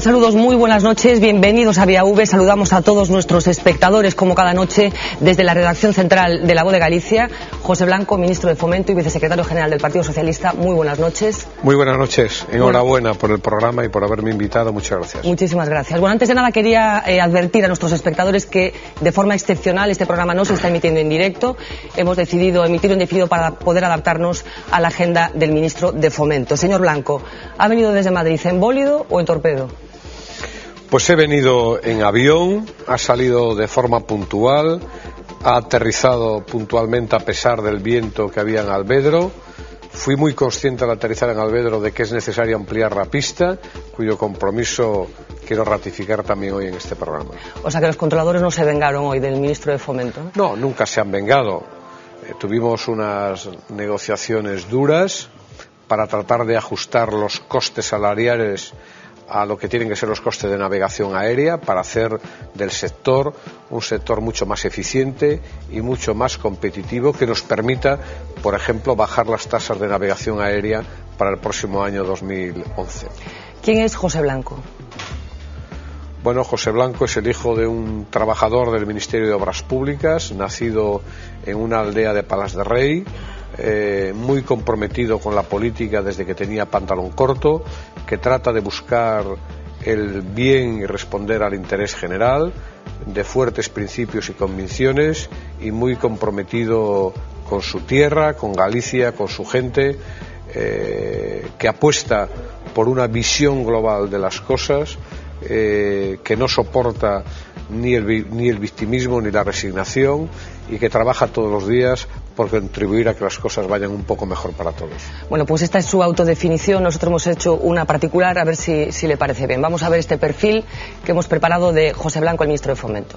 Saludos, muy buenas noches. Bienvenidos a Vía V. Saludamos a todos nuestros espectadores, como cada noche, desde la redacción central de La Voz de Galicia. José Blanco, ministro de Fomento y vicesecretario general del Partido Socialista. Muy buenas noches. Muy buenas noches. Enhorabuena por el programa y por haberme invitado. Muchas gracias. Muchísimas gracias. Bueno, antes de nada quería eh, advertir a nuestros espectadores que de forma excepcional este programa no se está emitiendo en directo. Hemos decidido emitirlo en definido para poder adaptarnos a la agenda del ministro de Fomento. Señor Blanco, ¿ha venido desde Madrid en bólido o en torpedo? Pues he venido en avión, ha salido de forma puntual, ha aterrizado puntualmente a pesar del viento que había en Albedro. Fui muy consciente al aterrizar en Albedro de que es necesario ampliar la pista, cuyo compromiso quiero ratificar también hoy en este programa. O sea que los controladores no se vengaron hoy del ministro de Fomento. No, nunca se han vengado. Eh, tuvimos unas negociaciones duras para tratar de ajustar los costes salariales a lo que tienen que ser los costes de navegación aérea para hacer del sector un sector mucho más eficiente y mucho más competitivo que nos permita, por ejemplo, bajar las tasas de navegación aérea para el próximo año 2011. ¿Quién es José Blanco? Bueno, José Blanco es el hijo de un trabajador del Ministerio de Obras Públicas, nacido en una aldea de Palas de Rey, eh, muy comprometido con la política desde que tenía pantalón corto, que trata de buscar el bien y responder al interés general, de fuertes principios y convicciones y muy comprometido con su tierra, con Galicia, con su gente, eh, que apuesta por una visión global de las cosas, eh, que no soporta ni el, ni el victimismo ni la resignación y que trabaja todos los días por contribuir a que las cosas vayan un poco mejor para todos. Bueno, pues esta es su autodefinición. Nosotros hemos hecho una particular, a ver si, si le parece bien. Vamos a ver este perfil que hemos preparado de José Blanco, el ministro de Fomento.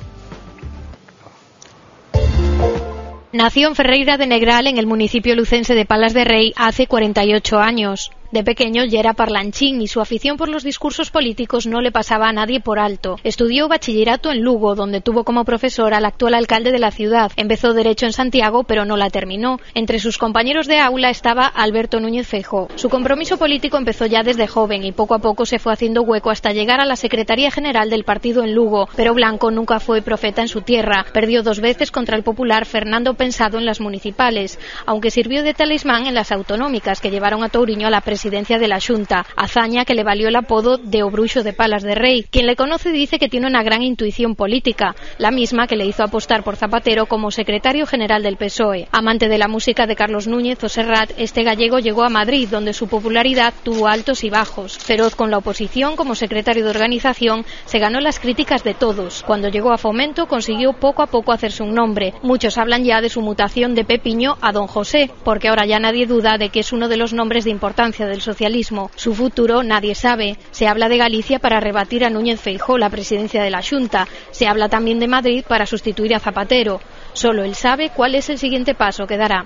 Nació en Ferreira de Negral, en el municipio lucense de Palas de Rey, hace 48 años. De pequeño ya era parlanchín y su afición por los discursos políticos no le pasaba a nadie por alto. Estudió bachillerato en Lugo, donde tuvo como profesor al actual alcalde de la ciudad. Empezó Derecho en Santiago, pero no la terminó. Entre sus compañeros de aula estaba Alberto Núñez Fejo. Su compromiso político empezó ya desde joven y poco a poco se fue haciendo hueco hasta llegar a la Secretaría General del partido en Lugo. Pero Blanco nunca fue profeta en su tierra. Perdió dos veces contra el popular Fernando Pensado en las municipales, aunque sirvió de talismán en las autonómicas que llevaron a Touriño a la presidencia presidencia de la Junta, hazaña que le valió el apodo de Obrucho de Palas de Rey. Quien le conoce dice que tiene una gran intuición política, la misma que le hizo apostar por Zapatero como secretario general del PSOE. Amante de la música de Carlos Núñez o Serrat, este gallego llegó a Madrid, donde su popularidad tuvo altos y bajos. Feroz con la oposición como secretario de organización, se ganó las críticas de todos. Cuando llegó a Fomento consiguió poco a poco hacerse un nombre. Muchos hablan ya de su mutación de Pepiño a Don José, porque ahora ya nadie duda de que es uno de los nombres de importancia del socialismo. Su futuro nadie sabe. Se habla de Galicia para rebatir a Núñez Feijó la presidencia de la Junta. Se habla también de Madrid para sustituir a Zapatero. Solo él sabe cuál es el siguiente paso que dará.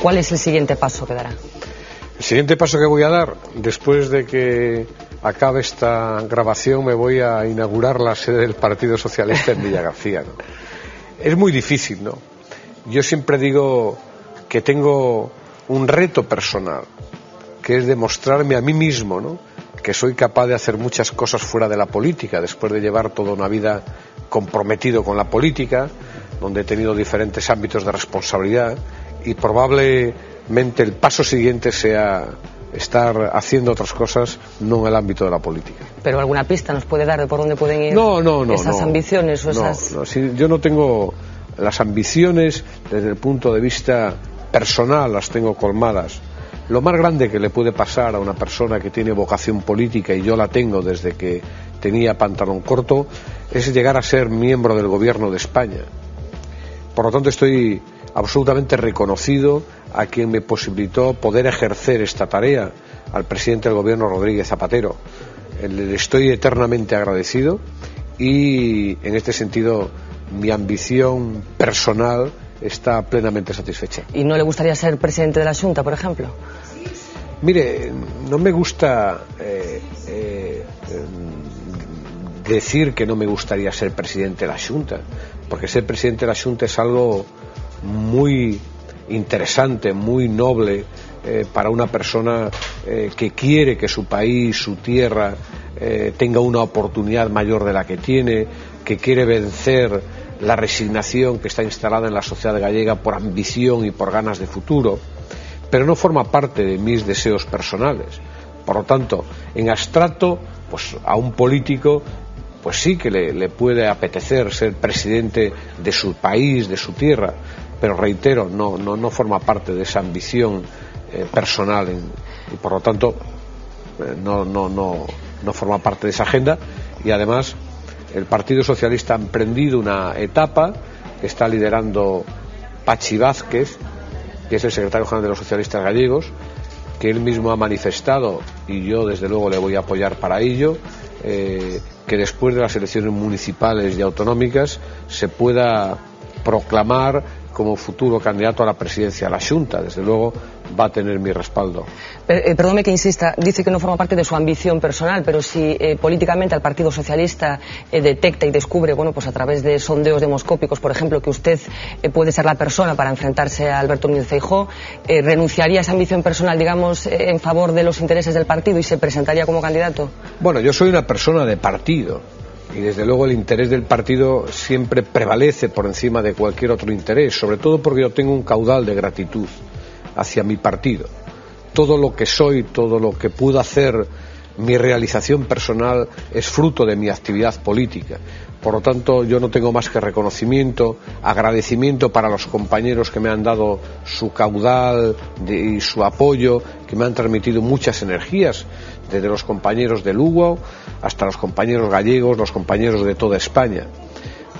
¿Cuál es el siguiente paso que dará? El siguiente paso que voy a dar, después de que acabe esta grabación, me voy a inaugurar la sede del Partido Socialista en Villa García. Es muy difícil, ¿no? Yo siempre digo que tengo un reto personal, que es demostrarme a mí mismo, ¿no? que soy capaz de hacer muchas cosas fuera de la política, después de llevar toda una vida comprometido con la política, donde he tenido diferentes ámbitos de responsabilidad y probablemente el paso siguiente sea estar haciendo otras cosas no en el ámbito de la política. ¿Pero alguna pista nos puede dar de por dónde pueden ir no, no, no, esas ambiciones o no, esas... No, yo no tengo las ambiciones desde el punto de vista personal las tengo colmadas. Lo más grande que le puede pasar a una persona que tiene vocación política, y yo la tengo desde que tenía pantalón corto, es llegar a ser miembro del gobierno de España. Por lo tanto, estoy absolutamente reconocido a quien me posibilitó poder ejercer esta tarea, al presidente del gobierno Rodríguez Zapatero. Le estoy eternamente agradecido y, en este sentido, mi ambición personal está plenamente satisfecha. ¿Y no le gustaría ser presidente de la Junta, por ejemplo? Mire, no me gusta eh, eh, decir que no me gustaría ser presidente de la Junta, porque ser presidente de la Junta es algo muy interesante, muy noble eh, para una persona que quiere que su país, su tierra, tenga una oportunidad mayor de la que tiene, que quiere vencer la resignación que está instalada en la sociedad gallega por ambición y por ganas de futuro, pero no forma parte de mis deseos personales. Por lo tanto, en abstracto, pues a un político pues sí que le, puede apetecer ser presidente de su país, de su tierra, pero reitero, no, no, no forma parte de esa ambición eh, personal y por lo tanto eh, no, no, no, no forma parte de esa agenda y además el Partido Socialista ha emprendido una etapa está liderando Pachi Vázquez, que es el secretario general de los socialistas gallegos, que él mismo ha manifestado, y yo desde luego le voy a apoyar para ello, eh, que después de las elecciones municipales y autonómicas se pueda proclamar como futuro candidato a la presidencia de la Junta. Desde luego va a tener mi respaldo. Eh, perdóneme que insista, dice que no forma parte de su ambición personal, pero si eh, políticamente al Partido Socialista eh, detecta y descubre, bueno, pues a través de sondeos demoscópicos, por ejemplo, que usted puede ser la persona para enfrentarse a Alberto Núñez Feijóo, ¿renunciaría a esa ambición personal, digamos, en favor de los intereses del partido y se presentaría como candidato? Bueno, yo soy una persona de partido y desde luego el interés del partido siempre prevalece por encima de cualquier otro interés, sobre todo porque yo tengo un caudal de gratitud hacia mi partido. Todo lo que soy, todo lo que puedo hacer, mi realización personal es fruto de mi actividad política. Por lo tanto, yo no tengo más que reconocimiento, agradecimiento para los compañeros que me han dado su caudal y su apoyo, que me han transmitido muchas energías, desde los compañeros de Lugo hasta los compañeros gallegos, los compañeros de toda España.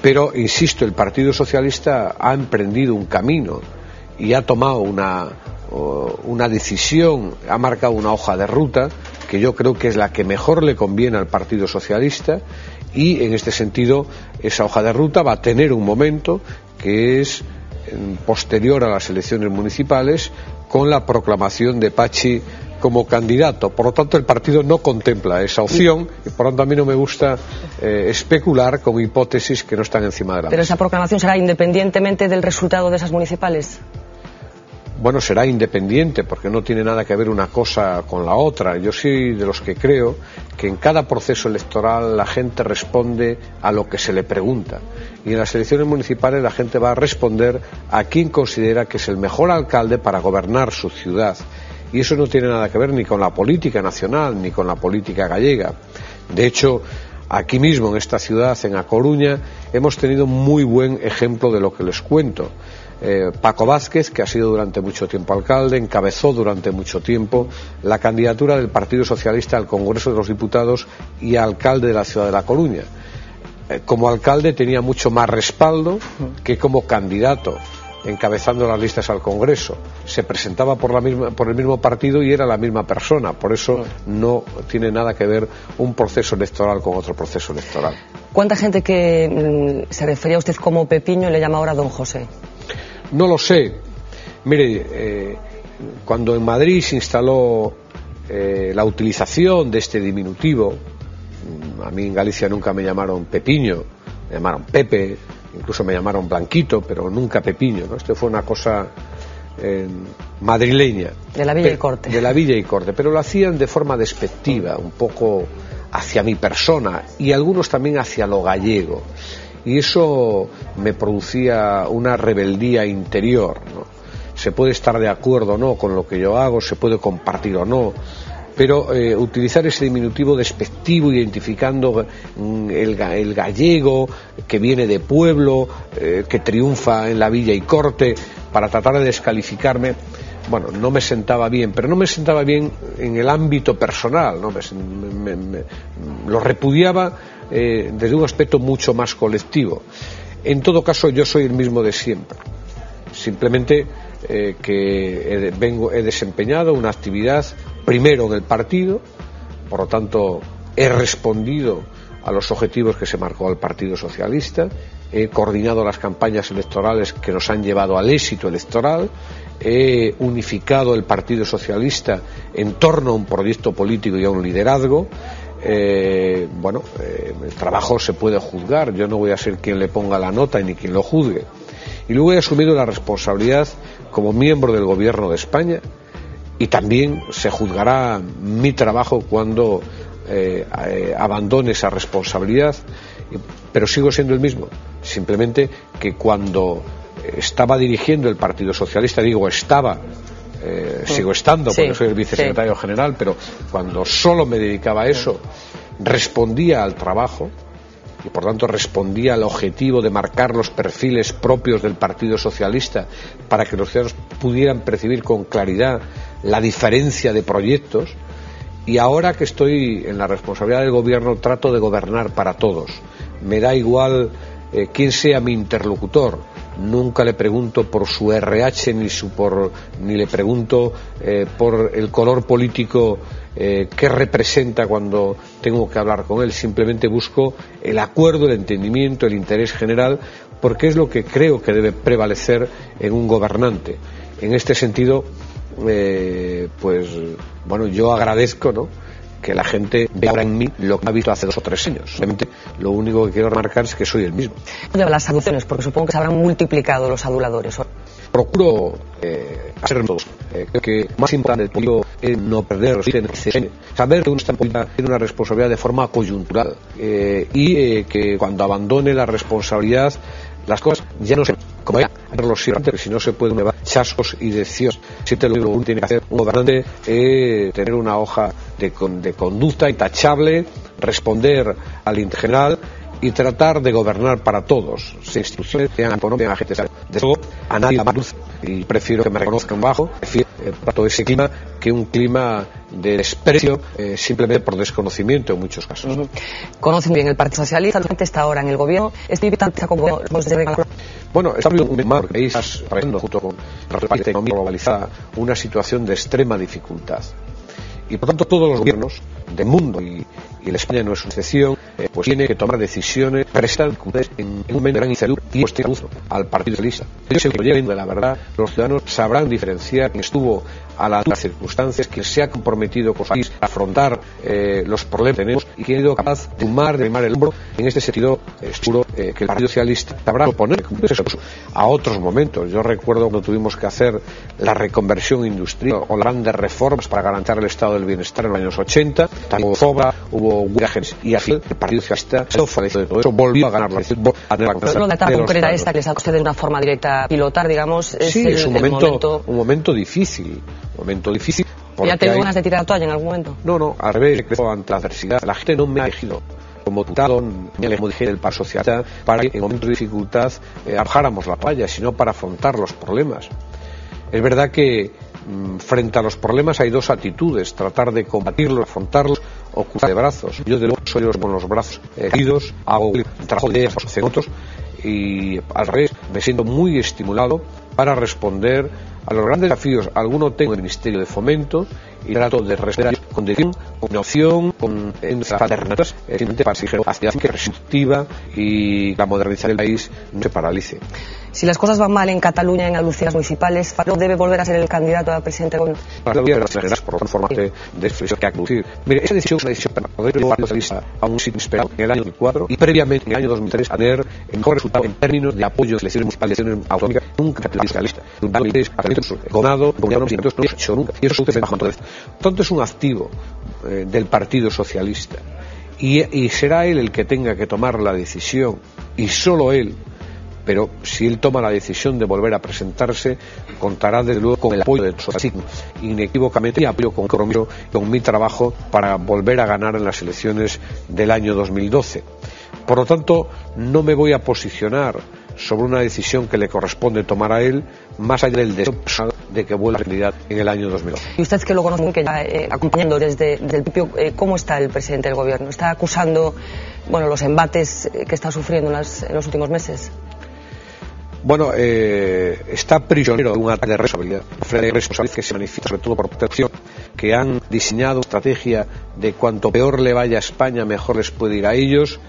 Pero, insisto, el Partido Socialista ha emprendido un camino y ha tomado una, una decisión, ha marcado una hoja de ruta que yo creo que es la que mejor le conviene al Partido Socialista y en este sentido esa hoja de ruta va a tener un momento que es posterior a las elecciones municipales con la proclamación de Pachi como candidato. Por lo tanto, el partido no contempla esa opción y por lo tanto a mí no me gusta eh, especular con hipótesis que no están encima de la Pero esa proclamación será independientemente del resultado de esas municipales bueno, será independiente porque no tiene nada que ver una cosa con la otra. Yo soy de los que creo que en cada proceso electoral la gente responde a lo que se le pregunta. Y en las elecciones municipales la gente va a responder a quien considera que es el mejor alcalde para gobernar su ciudad. Y eso no tiene nada que ver ni con la política nacional ni con la política gallega. De hecho, aquí mismo en esta ciudad, en A Coruña, hemos tenido muy buen ejemplo de lo que les cuento. Eh, Paco Vázquez, que ha sido durante mucho tiempo alcalde, encabezó durante mucho tiempo la candidatura del Partido Socialista al Congreso de los Diputados y alcalde de la ciudad de La Coruña. Eh, como alcalde tenía mucho más respaldo que como candidato encabezando las listas al Congreso. Se presentaba por, la misma, por el mismo partido y era la misma persona. Por eso no tiene nada que ver un proceso electoral con otro proceso electoral. ¿Cuánta gente que mm, se refería a usted como Pepiño le llama ahora don José? No lo sé. Mire, eh, cuando en Madrid se instaló eh, la utilización de este diminutivo, mm, a mí en Galicia nunca me llamaron Pepiño, me llamaron Pepe, incluso me llamaron Blanquito, pero nunca Pepiño. ¿no? Esto fue una cosa eh, madrileña. De la Villa y Corte. De la Villa y Corte, pero lo hacían de forma despectiva, un poco hacia mi persona y algunos también hacia lo gallego y eso me producía una rebeldía interior. Se puede estar de acuerdo o no con lo que yo hago, se puede compartir o no, pero eh, utilizar ese diminutivo despectivo identificando mm, el, gallego que viene de pueblo, eh, que triunfa en la villa y corte, para tratar de descalificarme, bueno, no me sentaba bien, pero no me sentaba bien en el ámbito personal, ¿no? lo repudiaba eh, desde un aspecto mucho más colectivo. En todo caso, yo soy el mismo de siempre. Simplemente que he, vengo, he desempeñado una actividad primero en el partido, por lo tanto he respondido a los objetivos que se marcó el Partido Socialista, he coordinado las campañas electorales que nos han llevado al éxito electoral, he unificado el Partido Socialista en torno a un proyecto político y a un liderazgo, eh, bueno, eh, el trabajo se puede juzgar, yo no voy a ser quien le ponga la nota ni quien lo juzgue. Y luego he asumido la responsabilidad como miembro del Gobierno de España y también se juzgará mi trabajo cuando eh, eh, abandone esa responsabilidad, pero sigo siendo el mismo. Simplemente que cuando estaba dirigiendo el Partido Socialista, digo estaba, eh, sigo estando porque soy el vicesecretario general, pero cuando solo me dedicaba a eso, respondía al trabajo y por tanto respondía al objetivo de marcar los perfiles propios del Partido Socialista para que los ciudadanos pudieran percibir con claridad la diferencia de proyectos y ahora que estoy en la responsabilidad del gobierno trato de gobernar para todos. Me da igual eh, quién sea mi interlocutor. Nunca le pregunto por su RH ni, su por, ni le pregunto eh, por el color político eh, que representa cuando tengo que hablar con él. Simplemente busco el acuerdo, el entendimiento, el interés general, porque es lo que creo que debe prevalecer en un gobernante. En este sentido, eh, pues bueno, yo agradezco, ¿no? que la gente vea ahora en mí lo que ha visto hace dos o tres años. Simplemente lo único que quiero remarcar es que soy el mismo. Las aducciones, porque supongo que se habrán multiplicado los aduladores. Procuro eh, hacer todo. Eh, creo que más importante del político es no perder saber que uno está en tiene una responsabilidad de forma coyuntural eh, y eh, que cuando abandone la responsabilidad las cosas ya no se como ya los si no se puede llevar chascos y decisiones siempre lo que tiene que hacer un gobernante es tener una hoja de, de conducta intachable responder al general y tratar de gobernar para todos, sin instituciones, sean económicas, gente De a nadie más y prefiero que me reconozcan bajo, eh, todo ese clima que un clima de desprecio eh, simplemente por desconocimiento en muchos casos. Conocen bien el Partido Socialista, está ahora en el gobierno, estoy como bueno, está muy mal porque ahí estás junto con la economía globalizada una situación de extrema dificultad. Y por tanto todos los gobiernos del mundo y, y España no es una excepción, eh, pues tiene que tomar decisiones prestan en, un momento de gran incertidumbre y pues al Partido Socialista. Ellos se lleguen de la verdad, los ciudadanos sabrán diferenciar quién estuvo a las circunstancias, quién se ha comprometido con su país a afrontar eh, los problemas que tenemos y quién ha sido capaz de humar, de el hombro. En este sentido, seguro eh, que el Partido Socialista sabrá oponer a otros momentos. Yo recuerdo cuando tuvimos que hacer la reconversión industrial o las grandes reformas para garantizar el estado del bienestar en los años 80, también hubo Zobra, hubo viajes y al final el Partido Socialista se de todo eso, volvió a ganar la tener la concreta esta que les ha costado de una forma directa pilotar, digamos, es, sí, es un momento, un momento difícil momento difícil. ¿Ya tengo ganas de tirar la toalla en algún momento? No, no, al revés, creo ante la adversidad. La gente no me ha elegido como diputado, como dije, el Partido Socialista, para que en momentos de dificultad eh, arrojáramos la toalla, sino para afrontar los problemas. Es verdad que mm, frente a los problemas hay dos actitudes, tratar de combatirlos, afrontarlos o cruzar de brazos. Yo de luego soy los con los brazos heridos, hago el trabajo de ideas, hacen otros, y al revés, me siento muy estimulado para responder a los grandes desafíos. Algunos tengo el Ministerio de Fomento y trato de responder con decisión, con opción, con alternativas, simplemente para exigir que restrictiva y la modernización del país no se paralice. Si las cosas van mal en Cataluña, en alucinas municipales, ¿Faro debe volver a ser el candidato a presidente con...? Gracias por de, de que conducido. Mire, esa decisión es una decisión para poder llevar la lista a un sitio esperado en el año 2004 y previamente en el año 2003 a tener el mejor resultado en términos de apoyo a elecciones municipales, elecciones autonómicas, nunca socialista. Gobernado, gobierno, y no hecho nunca. Y eso sucede bajo Tanto es un activo eh, del Partido Socialista. Y, será él el que tenga que tomar la decisión, y solo él, pero si él toma la decisión de volver a presentarse, contará desde luego con el apoyo de todos inequívocamente y apoyo con compromiso con mi trabajo para volver a ganar en las elecciones del año 2012. Por lo tanto, no me voy a posicionar sobre una decisión que le corresponde tomar a él, más allá del deseo de que vuelva a la realidad en el año 2012. Y usted que lo conoce, que ya eh, acompañando desde, el principio, eh, ¿cómo está el presidente del gobierno? ¿Está acusando bueno, los embates eh, que está sufriendo en los últimos meses? Bueno, eh, está prisionero de un ataque de responsabilidad, de responsabilidad que se manifiesta sobre todo por protección, que han diseñado estrategia de cuanto peor le vaya a España, mejor les puede ir a ellos.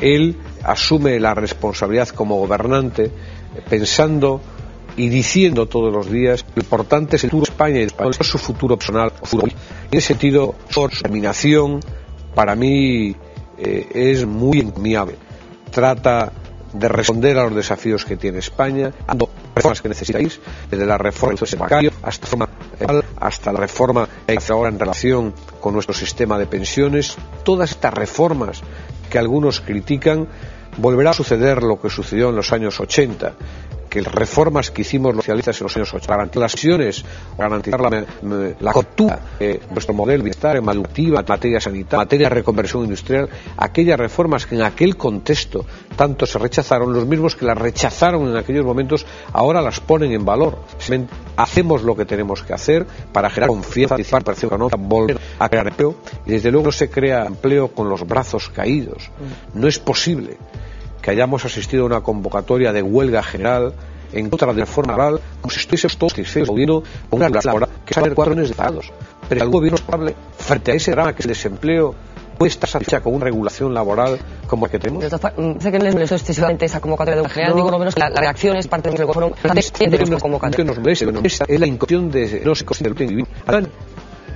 Él asume la responsabilidad como gobernante, pensando y diciendo todos los días lo importante es el futuro de España y de su futuro personal. En ese sentido, su determinación para mí eh, es muy encomiable. Trata de responder a los desafíos que tiene España, dando reformas que necesitáis, desde la reforma del bancario hasta la reforma hasta la reforma que hace ahora en relación con nuestro sistema de pensiones, todas estas reformas que algunos critican, volverá a suceder lo que sucedió en los años 80, que las reformas que hicimos los socialistas en los años 80, garantizar las acciones, garantizar la, la cobertura de nuestro modelo de bienestar en en materia sanitaria, en materia de reconversión industrial, aquellas reformas que en aquel contexto tanto se rechazaron, los mismos que las rechazaron en aquellos momentos, ahora las ponen en valor. Hacemos lo que tenemos que hacer para generar confianza, económica, volver a crear empleo, y desde luego no se crea empleo con los brazos caídos. No es posible que hayamos asistido a una convocatoria de huelga general en contra de la reforma laboral, como si estuviésemos todos gobierno con una laboral que sale cuatro años de parados. Pero el gobierno es probable, frente a ese drama que es el desempleo, puede estar satisfecha con una regulación laboral como la que tenemos. Mm, sé que no les molestó excesivamente esa convocatoria de huelga general, digo lo menos que la, reacción es parte del gobierno de la convocatoria. nos molesta, es la incursión de no se del plan divino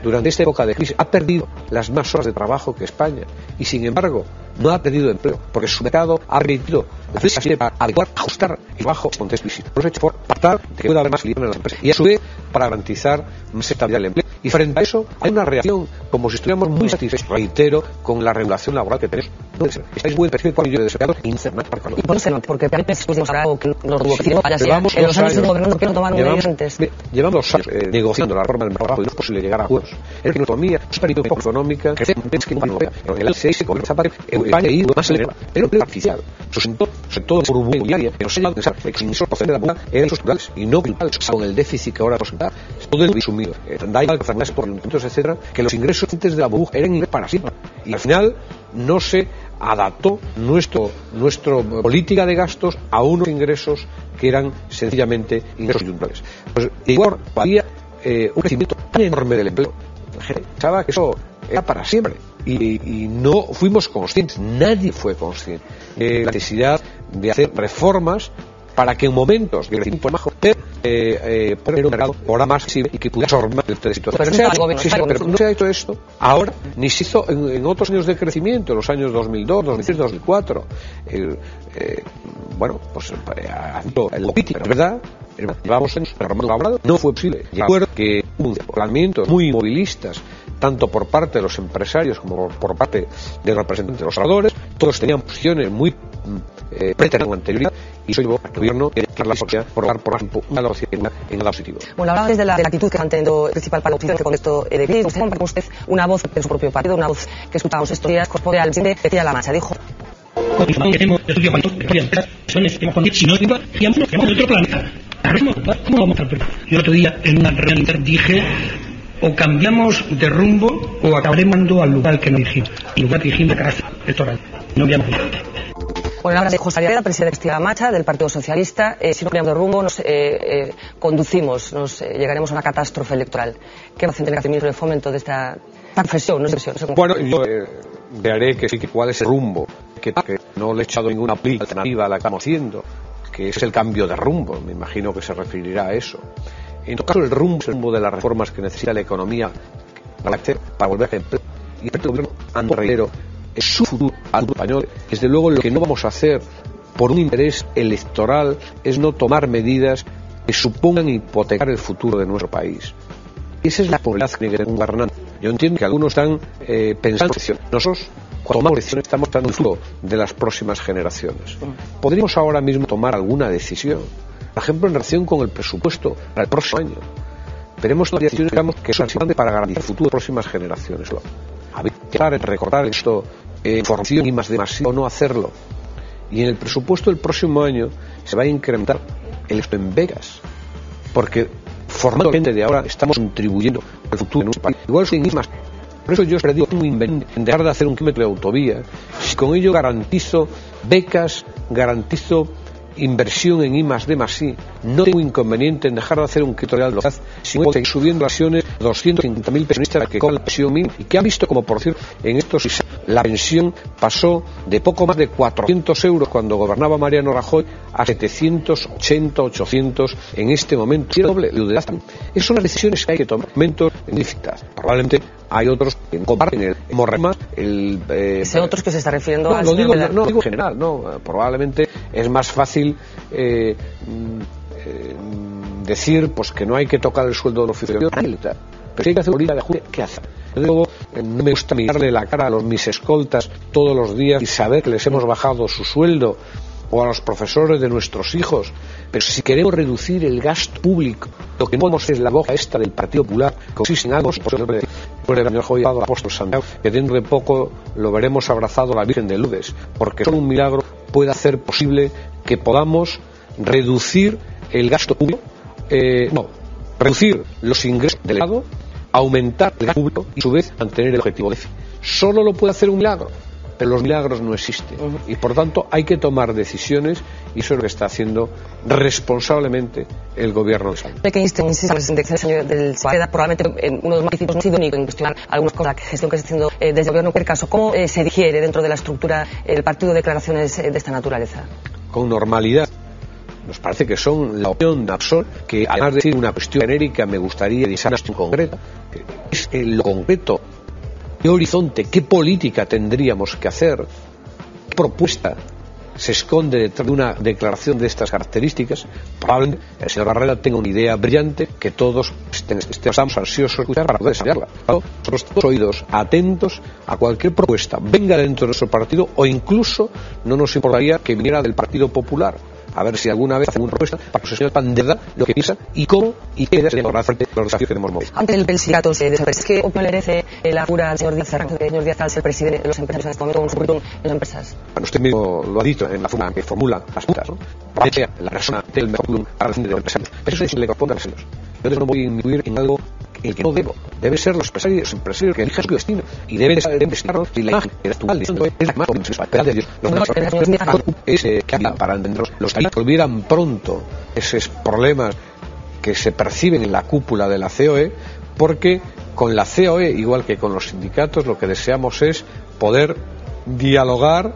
durante esta época de crisis ha perdido las más horas de trabajo que España y sin embargo no ha perdido empleo porque su mercado ha permitido la flexibilidad para adecuar, ajustar el bajo contexto crisis. Lo hecho por tratar de que pueda haber más libertad en las empresas y a su vez para garantizar más estabilidad del empleo. Y frente a eso hay una reacción como si estuviéramos muy satisfechos, reitero, con la regulación laboral que tenemos. No Estáis muy perfil cuando yo de desempleados y por eso porque después de algo que nos tuvo vaya llevamos en los años de gobierno que no tomaron medidas antes. Llevamos dos años eh, negociando la reforma del trabajo y no es posible llegar a acuerdos. Es que nuestra economía es periodo económica que es que no europea. Pero el 6 con Zapatero, España ha ido más elevado. Pero el artificial, sustentó, sustentó por inmobiliaria, pero se ha pensar que sin esos proceder de la buena eran estructurales y no virtuales, con el déficit que ahora presenta. Todo el sumido. Eh, da igual que por los etcétera, que los ingresos antes de la burbuja eran ingresos para siempre. Y al final no se adaptó nuestro, nuestra política de gastos a unos ingresos que eran sencillamente ingresos coyunturales. Pues había eh, un crecimiento tan enorme del empleo. La gente pensaba que eso era para siempre. Y, no fuimos conscientes, nadie fue consciente de la necesidad de hacer reformas para que en momentos de crecimiento más eh, eh, poner un mercado ahora más y que pudiera formar el situación. Pero, pero no se ha hecho esto ahora, ni se hizo en, otros años de crecimiento, en los años 2002, 2003, 2004. Eh, bueno, pues eh, el político, ¿verdad? Llevamos años, pero no fue posible. Y acuerdo que hubo planteamientos muy movilistas tanto por parte de los empresarios como por parte de los representantes de los trabajadores, todos tenían posiciones muy eh, con anterioridad y soy el gobierno que la posibilidad por dar por una velocidad en el positivo. Bueno, hablaba desde la, de la actitud que ha mantenido el principal para la oposición con esto de crisis. Usted comparte usted una voz de su propio partido, una voz que escuchamos estos días, corresponde al presidente Decía La Mancha. Dijo tenemos si no de. Yo el otro día en una reunión dije o cambiamos de rumbo o acabaremos al lugar que nos dijimos. Y lugar que dijimos de carácter electoral. No habíamos bueno, habla de José Ariela, presidente de Macha, del Partido Socialista. Eh, si no cambiamos de rumbo, nos eh, eh, conducimos, nos llegaremos a una catástrofe electoral. ¿Qué va a hacer el ministro de Fomento de esta profesión? No es no bueno, yo veré que sí, que cuál es el rumbo, que, no le he echado ninguna alternativa a la que estamos haciendo, que es el cambio de rumbo. Me imagino que se referirá a eso. En todo caso, el rumbo es el rumbo de las reformas que necesita la economía para, volver a empleo. Y el gobierno, su futuro al español. Desde luego, lo que no vamos a hacer por un interés electoral es no tomar medidas que supongan hipotecar el futuro de nuestro país. Esa es la población que tiene un gobernante. Yo entiendo que algunos están eh, pensando nosotros cuando tomamos decisiones estamos dando el futuro de las próximas generaciones. Podríamos ahora mismo tomar alguna decisión por ejemplo, en relación con el presupuesto para el próximo año. Veremos las decisiones que son importantes para garantizar el futuro de próximas generaciones. Había que recordar esto, eh, información y más demasiado, no hacerlo. Y en el presupuesto del próximo año se va a incrementar el en becas, porque formalmente de ahora estamos contribuyendo al futuro de nuestro país. Igual sin más. Por eso yo os digo, en dejar de hacer un kilómetro de autovía, si con ello garantizo becas, garantizo inversión en I más D más I. No tengo inconveniente en dejar de hacer un criterial de si puedo seguir subiendo acciones 250.000 pensionistas que cobran la pensión mínima y que han visto como, por cierto, en estos la pensión pasó de poco más de 400 euros cuando gobernaba Mariano Rajoy a 780, 800 en este momento. Y doble de las decisiones que hay que tomar. Momentos dificultades. Probablemente hay otros que comparten el morrema, el... Eh, otros que se está refiriendo no, digo, no, digo en general, no. Probablemente es más fácil eh, mm, eh, decir pues que no hay que tocar el sueldo de los funcionarios, pero si hay que hacer una de junio, ¿qué hace? Luego, eh, no me gusta mirarle la cara a los mis escoltas todos los días y saber que les hemos bajado su sueldo o a los profesores de nuestros hijos. Pero si queremos reducir el gasto público, lo que no podemos es la boca esta del Partido Popular, consiste en algo, pues el señor Joy al apóstol Santiago, que dentro de poco lo veremos abrazado a la Virgen de Lourdes, porque solo un milagro puede hacer posible que podamos reducir el gasto público, eh, no, reducir los ingresos del Estado, aumentar el gasto público y a su vez mantener el objetivo de déficit. Solo lo puede hacer un milagro pero los milagros no existen. Y por tanto hay que tomar decisiones y eso es lo que está haciendo responsablemente el gobierno de España. que insiste del probablemente uno de los más no ha sido único en cuestionar algunas cosas, la gestión que está haciendo eh, desde el gobierno. En caso, ¿cómo eh, se digiere dentro de la estructura el partido de declaraciones eh, de esta naturaleza? Con normalidad nos parece que son la opción absoluta que además de decir una cuestión genérica me gustaría decir una cuestión concreta es en lo concreto ¿Qué horizonte, qué política tendríamos que hacer? ¿Qué propuesta se esconde detrás de una declaración de estas características? Probablemente el señor Barrera tenga una idea brillante que todos estamos ansiosos de escuchar para poder desarrollarla. Nosotros estamos oídos atentos a cualquier propuesta, venga dentro de nuestro partido o incluso no nos importaría que viniera del Partido Popular a ver si alguna vez hace una propuesta para que el señor Pandeda lo que piensa y cómo y qué ideas tenemos frente los desafíos que tenemos movido. Ante el sindicato de empresas, ¿qué opinión le merece la cura al señor Díaz Cerrado, el señor Díaz el presidente de los empresarios en este momento currículum en las empresas? Bueno, usted mismo lo ha dicho en la forma que formula las putas, ¿no? Para que la persona del mejor currículum para la de los empresarios. Pero eso es le corresponde a los empresarios. Yo no voy a incluir en algo el que no debo. Debe ser los empresarios, empresarios que elijan su destino. Y deben de investigarlo si la imagen que actual es la más esperar de Dios. Los es que para entenderlos. Los que olvidan pronto esos problemas que se perciben en la cúpula de la COE, porque con la COE, igual que con los sindicatos, lo que deseamos es poder dialogar,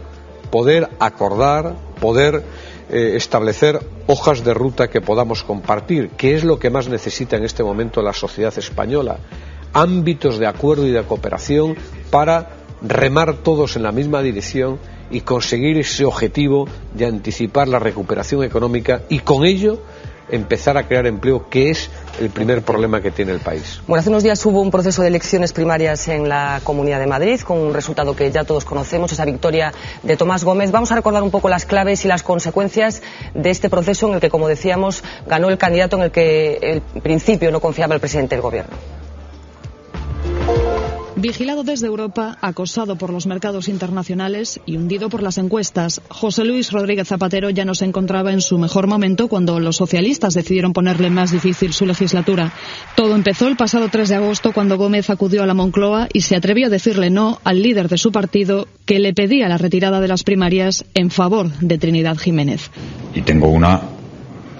poder acordar, poder eh, establecer hojas de ruta que podamos compartir, que es lo que más necesita en este momento la sociedad española, ámbitos de acuerdo y de cooperación para remar todos en la misma dirección y conseguir ese objetivo de anticipar la recuperación económica y con ello empezar a crear empleo, que es el primer problema que tiene el país. Bueno, hace unos días hubo un proceso de elecciones primarias en la Comunidad de Madrid, con un resultado que ya todos conocemos, esa victoria de Tomás Gómez. Vamos a recordar un poco las claves y las consecuencias de este proceso en el que, como decíamos, ganó el candidato en el que el principio no confiaba el presidente del Gobierno. Vigilado desde Europa, acosado por los mercados internacionales y hundido por las encuestas, José Luis Rodríguez Zapatero ya no se encontraba en su mejor momento cuando los socialistas decidieron ponerle más difícil su legislatura. Todo empezó el pasado 3 de agosto cuando Gómez acudió a la Moncloa y se atrevió a decirle no al líder de su partido que le pedía la retirada de las primarias en favor de Trinidad Jiménez. Y tengo una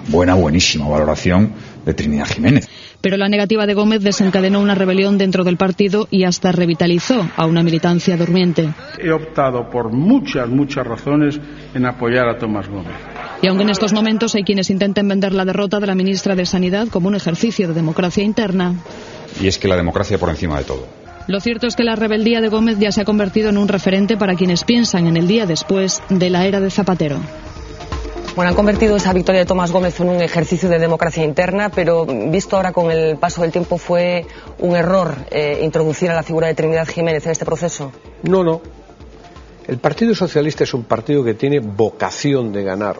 buena, buenísima valoración de Trinidad Jiménez pero la negativa de Gómez desencadenó una rebelión dentro del partido y hasta revitalizó a una militancia durmiente. He optado por muchas, muchas razones en apoyar a Tomás Gómez. Y aunque en estos momentos hay quienes intenten vender la derrota de la ministra de Sanidad como un ejercicio de democracia interna. Y es que la democracia por encima de todo. Lo cierto es que la rebeldía de Gómez ya se ha convertido en un referente para quienes piensan en el día después de la era de Zapatero. Bueno, han convertido esa victoria de Tomás Gómez en un ejercicio de democracia interna, pero visto ahora con el paso del tiempo, ¿fue un error eh, introducir a la figura de Trinidad Jiménez en este proceso? No, no. El Partido Socialista es un partido que tiene vocación de ganar.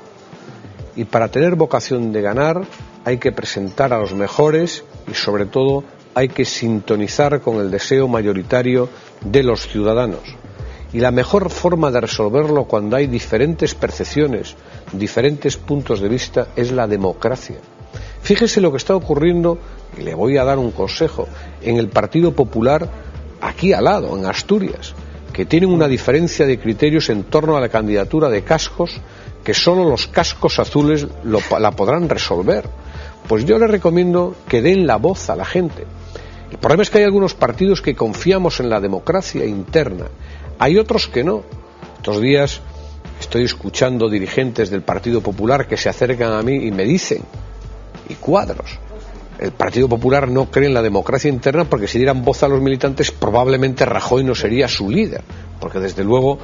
Y para tener vocación de ganar hay que presentar a los mejores y sobre todo hay que sintonizar con el deseo mayoritario de los ciudadanos. Y la mejor forma de resolverlo cuando hay diferentes percepciones, diferentes puntos de vista, es la democracia. Fíjese lo que está ocurriendo, y le voy a dar un consejo, en el Partido Popular, aquí al lado, en Asturias, que tienen una diferencia de criterios en torno a la candidatura de cascos que solo los cascos azules la podrán resolver. Pues yo le recomiendo que den la voz a la gente. El problema es que hay algunos partidos que confiamos en la democracia interna hay otros que no. Estos días estoy escuchando dirigentes del Partido Popular que se acercan a mí y me dicen, y cuadros, el Partido Popular no cree en la democracia interna porque si dieran voz a los militantes probablemente Rajoy no sería su líder, porque desde luego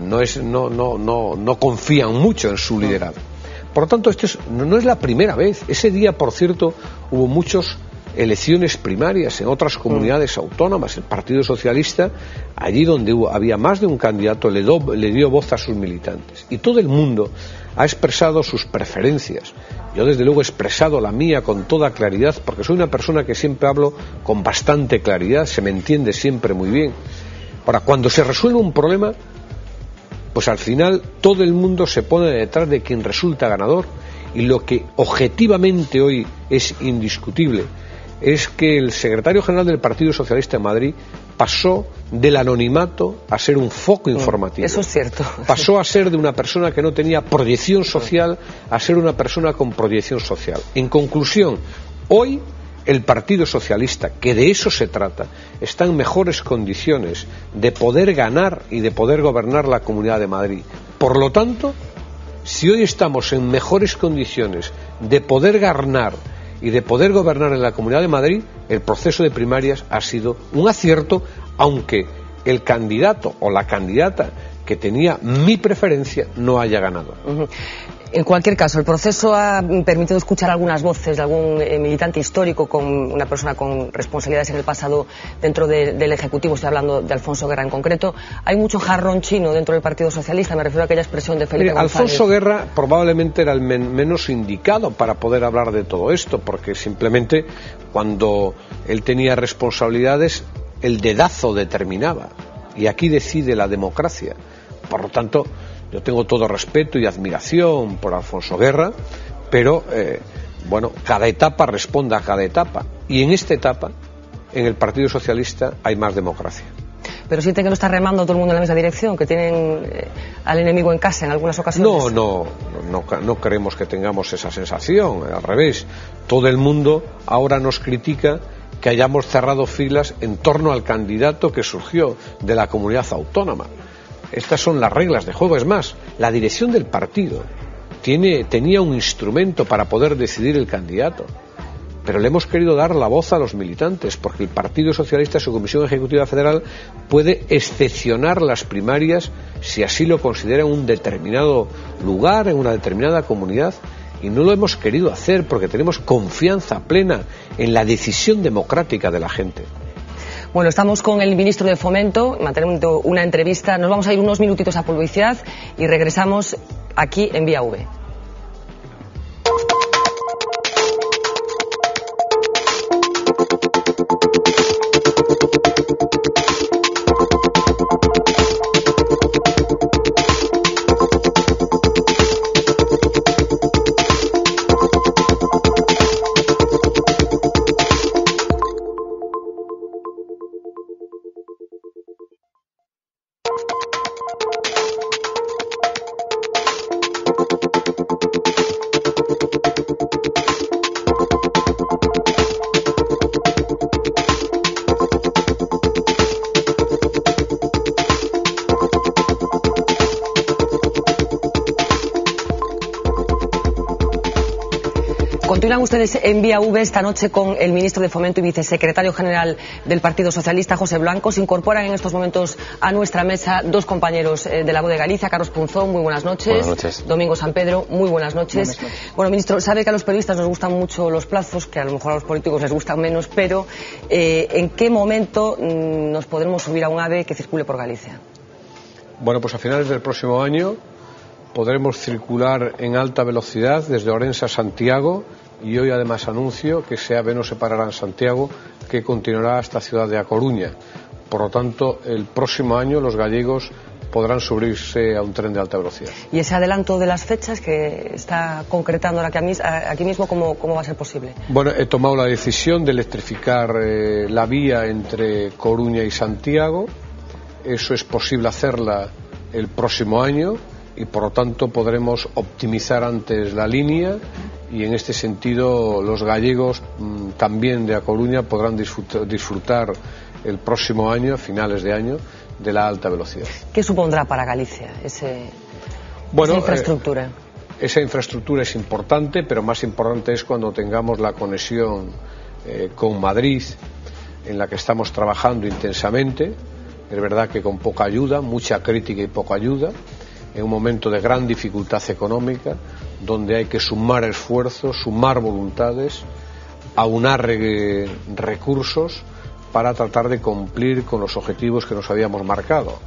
no, es, no, no, no, no confían mucho en su liderazgo. Por lo tanto, esto no, es la primera vez. Ese día, por cierto, hubo muchas elecciones primarias en otras comunidades autónomas. El Partido Socialista, allí donde había más de un candidato, le, le dio voz a sus militantes. Y todo el mundo ha expresado sus preferencias. Yo, desde luego, he expresado la mía con toda claridad, porque soy una persona que siempre hablo con bastante claridad, se me entiende siempre muy bien. Ahora, cuando se resuelve un problema, pues al final todo el mundo se pone detrás de quien resulta ganador y lo que objetivamente hoy es indiscutible es que el secretario general del Partido Socialista de Madrid pasó del anonimato a ser un foco mm, informativo. Eso es cierto. Pasó a ser de una persona que no tenía proyección social a ser una persona con proyección social. En conclusión, hoy el Partido Socialista, que de eso se trata, está en mejores condiciones de poder ganar y de poder gobernar la Comunidad de Madrid. Por lo tanto, si hoy estamos en mejores condiciones de poder ganar y de poder gobernar en la Comunidad de Madrid, el proceso de primarias ha sido un acierto, aunque el candidato o la candidata que tenía mi preferencia no haya ganado. En cualquier caso, el proceso ha permitido escuchar algunas voces de algún eh, militante histórico, con una persona con responsabilidades en el pasado dentro del Ejecutivo, estoy hablando de Alfonso Guerra en concreto. Hay mucho jarrón chino dentro del Partido Socialista, me refiero a aquella expresión de Felipe Alfonso Guerra probablemente era el menos indicado para poder hablar de todo esto, porque simplemente cuando él tenía responsabilidades, el dedazo determinaba. Y aquí decide la democracia. Por lo tanto, yo tengo todo respeto y admiración por Alfonso Guerra, pero eh, bueno, cada etapa responde a cada etapa. Y en esta etapa, en el Partido Socialista, hay más democracia. Pero siente que no está remando todo el mundo en la misma dirección, que tienen eh, al enemigo en casa en algunas ocasiones. No, no, no, no creemos que tengamos esa sensación. Al revés, todo el mundo ahora nos critica que hayamos cerrado filas en torno al candidato que surgió de la comunidad autónoma. Estas son las reglas de juego. Es más, la dirección del partido tiene, tenía un instrumento para poder decidir el candidato. Pero le hemos querido dar la voz a los militantes, porque el Partido Socialista, su Comisión Ejecutiva Federal, puede excepcionar las primarias si así lo considera en un determinado lugar, en una determinada comunidad. Y no lo hemos querido hacer porque tenemos confianza plena en la decisión democrática de la gente. Bueno, estamos con el ministro de Fomento, manteniendo una entrevista. Nos vamos a ir unos minutitos a publicidad y regresamos aquí en Vía V. ustedes en Vía V esta noche con el ministro de Fomento y vicesecretario general del Partido Socialista, José Blanco. Se incorporan en estos momentos a nuestra mesa dos compañeros eh, de la voz de Galicia, Carlos Punzón, muy buenas noches. Buenas noches. Domingo San Pedro, muy buenas noches. Bueno, ministro, sabe que a los periodistas nos gustan mucho los plazos, que a lo mejor a los políticos les gustan menos, pero eh, ¿en qué momento mm, nos podremos subir a un AVE que circule por Galicia? Bueno, pues a finales del próximo año podremos circular en alta velocidad desde Orense a Santiago y hoy además anuncio que ese AVE no se parará en Santiago, que continuará hasta Ciudad de A Coruña. Por lo tanto, el próximo año los gallegos podrán subirse a un tren de alta velocidad. ¿Y ese adelanto de las fechas que está concretando aquí, mismo, ¿cómo, va a ser posible? Bueno, he tomado la decisión de electrificar eh, la vía entre Coruña y Santiago. Eso es posible hacerla el próximo año y por lo tanto podremos optimizar antes la línea y en este sentido los gallegos mm, también de A Coruña podrán disfrutar, el próximo año, a finales de año, de la alta velocidad. ¿Qué supondrá para Galicia ese, esa infraestructura? Eh, esa infraestructura es importante, pero más importante es cuando tengamos la conexión eh, con Madrid, en la que estamos trabajando intensamente. Es verdad que con poca ayuda, mucha crítica y poca ayuda, en un momento de gran dificultad económica, donde hay que sumar esfuerzos, sumar voluntades, aunar recursos para tratar de cumplir con los objetivos que nos habíamos marcado.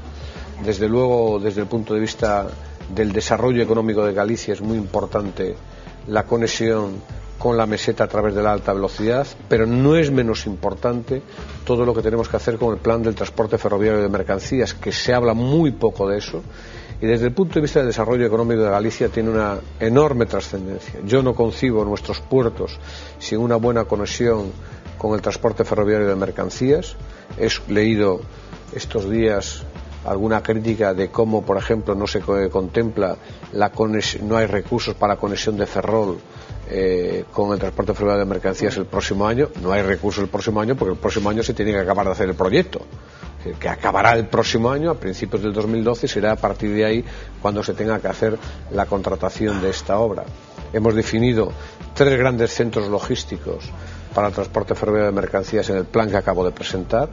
Desde luego, desde el punto de vista del desarrollo económico de Galicia es muy importante la conexión con la meseta a través de la alta velocidad, pero no es menos importante todo lo que tenemos que hacer con el plan del transporte ferroviario de mercancías, que se habla muy poco de eso, y desde el punto de vista del desarrollo económico de Galicia tiene una enorme trascendencia. Yo no concibo nuestros puertos sin una buena conexión con el transporte ferroviario de mercancías. He leído estos días alguna crítica de cómo, por ejemplo, no se contempla la no hay recursos para conexión de Ferrol eh, con el transporte ferroviario de mercancías el próximo año. No hay recursos el próximo año porque el próximo año se tiene que acabar de hacer el proyecto que acabará el próximo año, a principios del 2012, y será a partir de ahí cuando se tenga que hacer la contratación de esta obra. Hemos definido tres grandes centros logísticos para el transporte ferroviario de mercancías en el plan que acabo de presentar,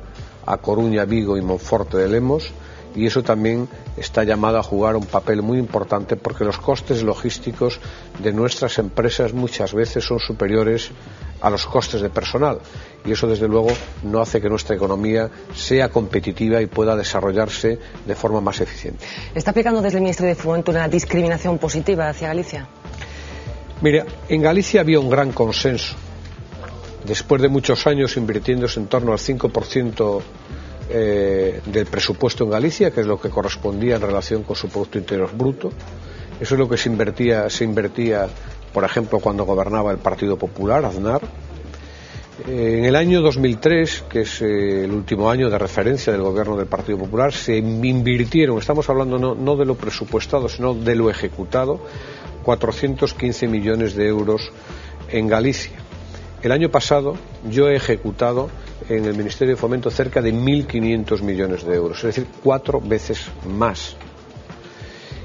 a Coruña, Vigo y Monforte de Lemos, y eso también está llamado a jugar un papel muy importante porque los costes logísticos de nuestras empresas muchas veces son superiores a los costes de personal y eso desde luego no hace que nuestra economía sea competitiva y pueda desarrollarse de forma más eficiente. ¿Está aplicando desde el Ministerio de Fomento una discriminación positiva hacia Galicia? Mire, en Galicia había un gran consenso. Después de muchos años invirtiéndose en torno al 5% eh, del presupuesto en Galicia, que es lo que correspondía en relación con su Producto Interior Bruto. Eso es lo que se invertía, se invertía, por ejemplo, cuando gobernaba el Partido Popular, Aznar. Eh, en el año 2003, que es eh, el último año de referencia del gobierno del Partido Popular, se invirtieron, estamos hablando no, no de lo presupuestado, sino de lo ejecutado, 415 millones de euros en Galicia. El año pasado yo he ejecutado en el Ministerio de Fomento cerca de 1.500 millones de euros, es decir, cuatro veces más.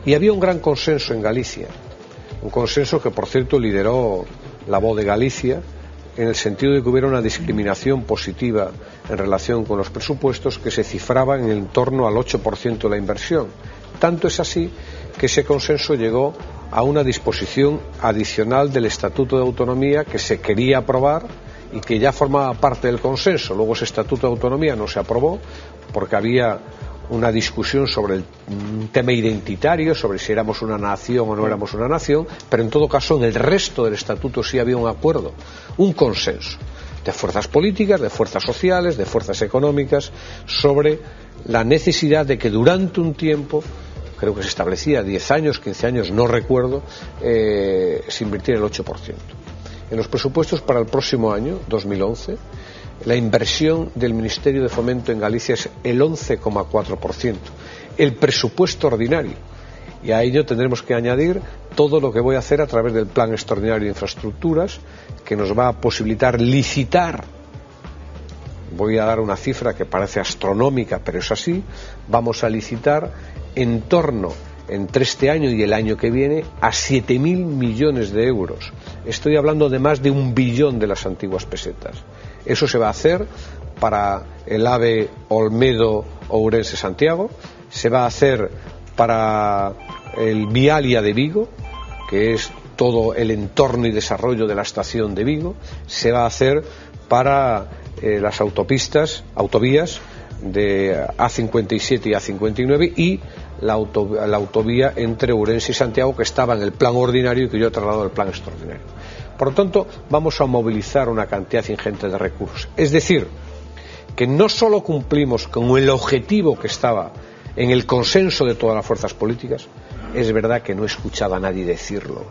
Y había un gran consenso en Galicia, un consenso que, por cierto, lideró la voz de Galicia, en el sentido de que hubiera una discriminación positiva en relación con los presupuestos que se cifraba en torno al 8% de la inversión. Tanto es así que ese consenso llegó a una disposición adicional del Estatuto de Autonomía que se quería aprobar y que ya formaba parte del consenso. Luego ese Estatuto de Autonomía no se aprobó porque había una discusión sobre el tema identitario, sobre si éramos una nación o no éramos una nación, pero en todo caso en el resto del Estatuto sí había un acuerdo, un consenso de fuerzas políticas, de fuerzas sociales, de fuerzas económicas, sobre la necesidad de que durante un tiempo creo que se establecía 10 años, 15 años, no recuerdo, eh, se invirtiera el 8%. En los presupuestos para el próximo año, 2011, la inversión del Ministerio de Fomento en Galicia es el 11,4%. El presupuesto ordinario. Y a ello tendremos que añadir todo lo que voy a hacer a través del Plan Extraordinario de Infraestructuras, que nos va a posibilitar licitar voy a dar una cifra que parece astronómica, pero es así, vamos a licitar en torno entre este año y el año que viene a 7.000 millones de euros. Estoy hablando de más de un billón de las antiguas pesetas. Eso se va a hacer para el AVE Olmedo Ourense Santiago, se va a hacer para el Vialia de Vigo, que es todo el entorno y desarrollo de la estación de Vigo, se va a hacer para eh, las autopistas, autovías de A57 y A59 y la, autovía entre Urense y Santiago que estaba en el plan ordinario y que yo he trasladado al plan extraordinario. Por lo tanto, vamos a movilizar una cantidad ingente de recursos. Es decir, que no solo cumplimos con el objetivo que estaba en el consenso de todas las fuerzas políticas, es verdad que no he escuchado a nadie decirlo.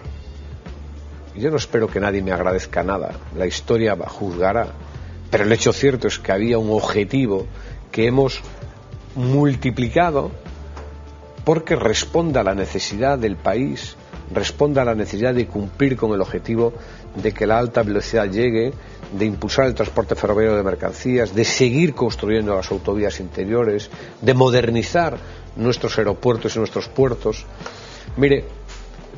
Yo no espero que nadie me agradezca nada, la historia juzgará, pero el hecho cierto es que había un objetivo que hemos multiplicado porque responda a la necesidad del país, responda a la necesidad de cumplir con el objetivo de que la alta velocidad llegue, de impulsar el transporte ferroviario de mercancías, de seguir construyendo las autovías interiores, de modernizar nuestros aeropuertos y nuestros puertos. Mire,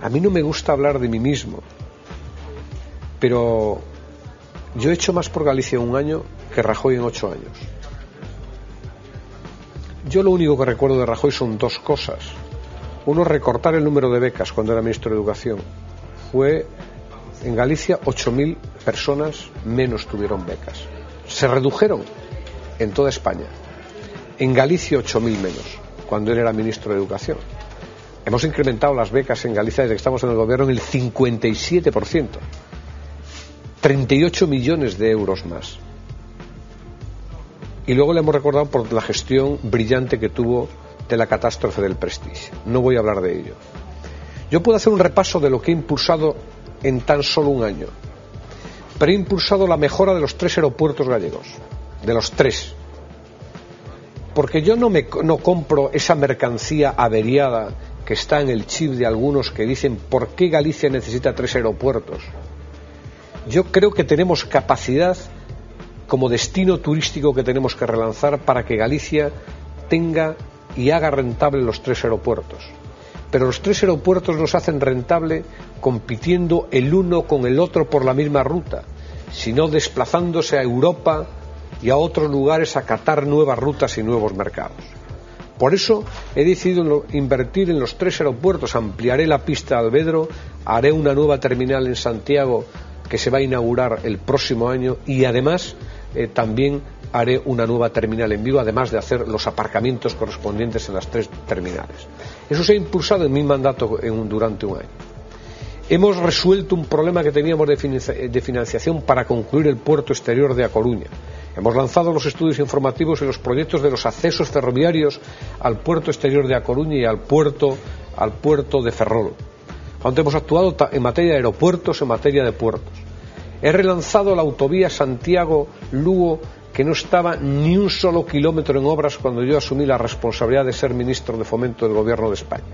a mí no me gusta hablar de mí mismo, pero yo he hecho más por Galicia en un año que Rajoy en ocho años. Yo lo único que recuerdo de Rajoy son dos cosas. Uno, recortar el número de becas cuando era ministro de Educación. Fue en Galicia 8.000 personas menos tuvieron becas. Se redujeron en toda España. En Galicia 8.000 menos, cuando él era ministro de Educación. Hemos incrementado las becas en Galicia desde que estamos en el gobierno en el 57%. 38 millones de euros más. Y luego le hemos recordado por la gestión brillante que tuvo de la catástrofe del Prestige. No voy a hablar de ello. Yo puedo hacer un repaso de lo que he impulsado en tan solo un año. Pero he impulsado la mejora de los tres aeropuertos gallegos. De los tres. Porque yo no, me, no compro esa mercancía averiada que está en el chip de algunos que dicen ¿por qué Galicia necesita tres aeropuertos? Yo creo que tenemos capacidad como destino turístico que tenemos que relanzar para que Galicia tenga y haga rentable los tres aeropuertos. Pero los tres aeropuertos nos hacen rentable compitiendo el uno con el otro por la misma ruta, sino desplazándose a Europa y a otros lugares a catar nuevas rutas y nuevos mercados. Por eso he decidido invertir en los tres aeropuertos, ampliaré la pista de Albedro, haré una nueva terminal en Santiago que se va a inaugurar el próximo año y además eh, también haré una nueva terminal en vivo, además de hacer los aparcamientos correspondientes en las tres terminales. Eso se ha impulsado en mi mandato durante un año. Hemos resuelto un problema que teníamos de financiación para concluir el puerto exterior de A Coruña. Hemos lanzado los estudios informativos y los proyectos de los accesos ferroviarios al puerto exterior de A Coruña y al puerto, de Ferrol. Cuando hemos actuado en materia de aeropuertos, en materia de puertos. He relanzado la autovía Santiago-Lugo que no estaba ni un solo kilómetro en obras cuando yo asumí la responsabilidad de ser ministro de Fomento del Gobierno de España.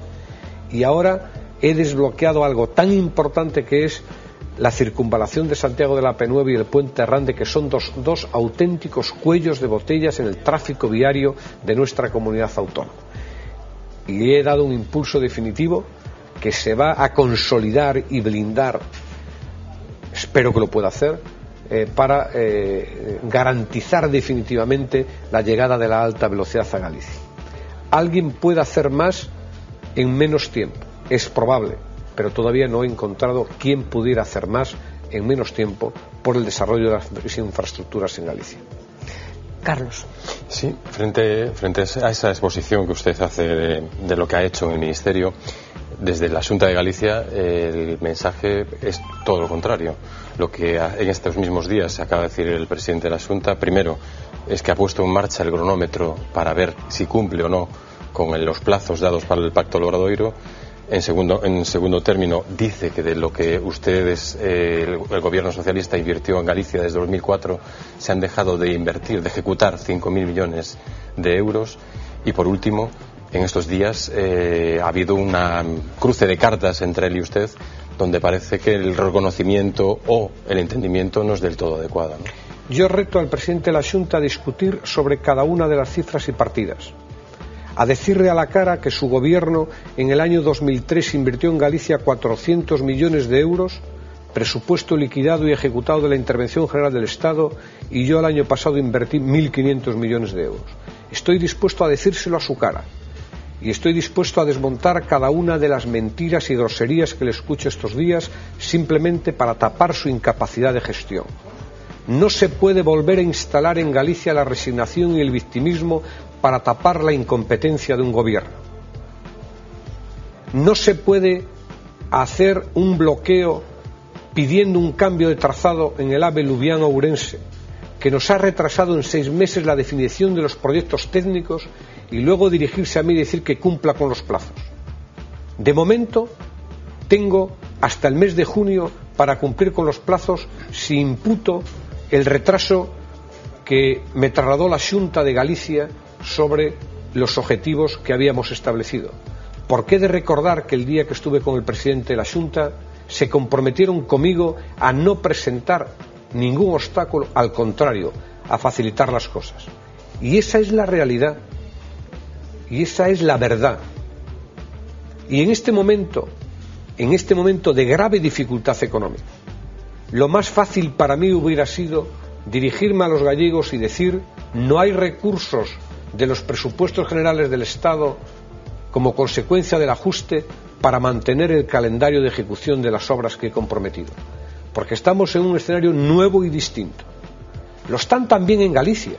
Y ahora he desbloqueado algo tan importante que es la circunvalación de Santiago de la P9 y el puente Arrande, que son dos, dos auténticos cuellos de botellas en el tráfico viario de nuestra comunidad autónoma. Y he dado un impulso definitivo que se va a consolidar y blindar, espero que lo pueda hacer, eh, para eh, garantizar definitivamente la llegada de la alta velocidad a Galicia. Alguien puede hacer más en menos tiempo, es probable, pero todavía no he encontrado quién pudiera hacer más en menos tiempo por el desarrollo de las infraestructuras en Galicia. Carlos. Sí, frente, frente a esa exposición que usted hace de, lo que ha hecho en el Ministerio, desde la Junta de Galicia el mensaje es todo lo contrario. Lo que en estos mismos días acaba de decir el presidente de la Junta, primero, es que ha puesto en marcha el cronómetro para ver si cumple o no con los plazos dados para el Pacto Logradoiro en segundo, en segundo término, dice que de lo que ustedes, eh, el, gobierno socialista, invirtió en Galicia desde 2004, se han dejado de invertir, de ejecutar 5.000 millones de euros. Y por último, en estos días eh, ha habido una cruce de cartas entre él y usted, donde parece que el reconocimiento o el entendimiento no es del todo adecuado. Yo reto al presidente de la Junta a discutir sobre cada una de las cifras y partidas a decirle a la cara que su gobierno en el año 2003 invirtió en Galicia 400 millones de euros, presupuesto liquidado y ejecutado de la Intervención General del Estado, y yo el año pasado invertí 1.500 millones de euros. Estoy dispuesto a decírselo a su cara y estoy dispuesto a desmontar cada una de las mentiras y groserías que le escucho estos días simplemente para tapar su incapacidad de gestión. No se puede volver a instalar en Galicia la resignación y el victimismo para tapar la incompetencia de un gobierno. No se puede hacer un bloqueo pidiendo un cambio de trazado en el AVE Lubiano-Ourense, que nos ha retrasado en seis meses la definición de los proyectos técnicos y luego dirigirse a mí y decir que cumpla con los plazos. De momento, tengo hasta el mes de junio para cumplir con los plazos si imputo el retraso que me trasladó la Junta de Galicia sobre los objetivos que habíamos establecido. ¿Por qué de recordar que el día que estuve con el presidente de la Junta se comprometieron conmigo a no presentar ningún obstáculo, al contrario, a facilitar las cosas? Y esa es la realidad. Y esa es la verdad. Y en este momento, en este momento de grave dificultad económica, lo más fácil para mí hubiera sido dirigirme a los gallegos y decir no hay recursos de los presupuestos generales del Estado como consecuencia del ajuste para mantener el calendario de ejecución de las obras que he comprometido. Porque estamos en un escenario nuevo y distinto. Lo están también en Galicia,